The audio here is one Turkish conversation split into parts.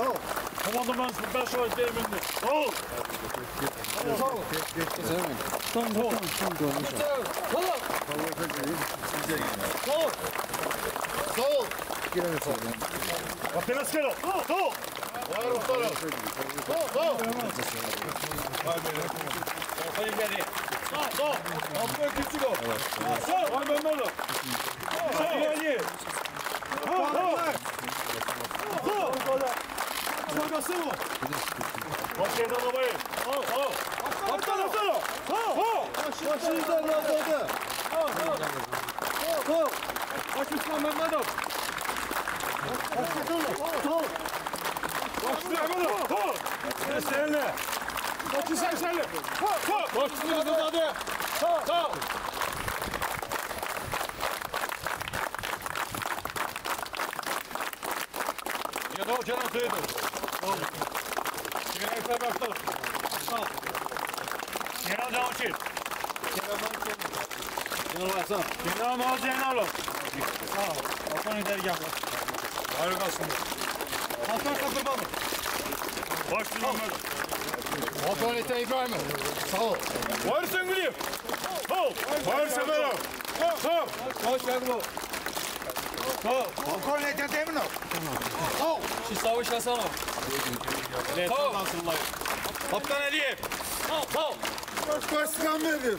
Sol. Sol. Komandoman Başoğlu Demir'de. Sol. Sol. Sol. Sol. Kapten askeri. Sol. Sol. Var muhtarım. Sol. Sol. Sayın geri. Sol. Sol. Altı küçük o. Sol. Var ben 往西走，老魏。好，往东走，老。好，往，队。好，往西走，老马头。往东，东。往西，老马头。好，胜利。往西，胜利。好，走，好，走。Sol. Ya da o canım söyledim. Sol. Genel başladı. Sol. Genel Cavşir. Yanıl Hasan. Genel Mağaz Zeynalov. Sağ ol. Hasan dergahı. Harikasın. Hasan Kapırbalı. Başüstüne Mehmet. Otorite İbrahim. Sağ ol. Varsın gülüyor. Sol. Varsın benim. Sol. Hoş geldin bu. Sol. Otorite Demirno. Sol. Şistavuş Hasanov. Sol. Kaptan Aliyev. Sol. Sol. Başkan verir.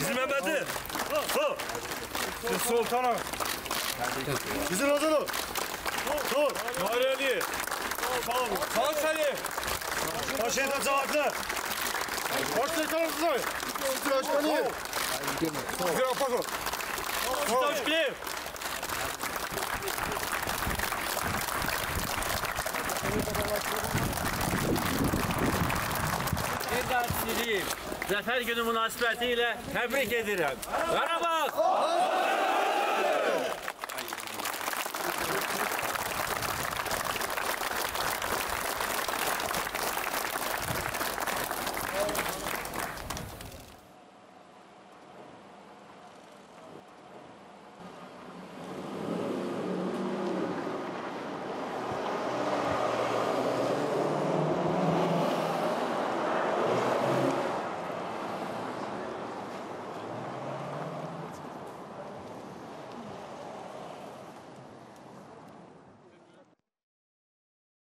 Bizim Mehmet'i. Sol. Siz Sultan'a. Bizim. Sol. Sol. Nari Ali. Sol. Sağ Selim. Başıyla cevaplı. Başıyla cevaplı. Başkanı. Şistavuş Bilev. Bir daha sileyim. Zafer günü münasibəti ilə təbrik edirəm. Qarabağ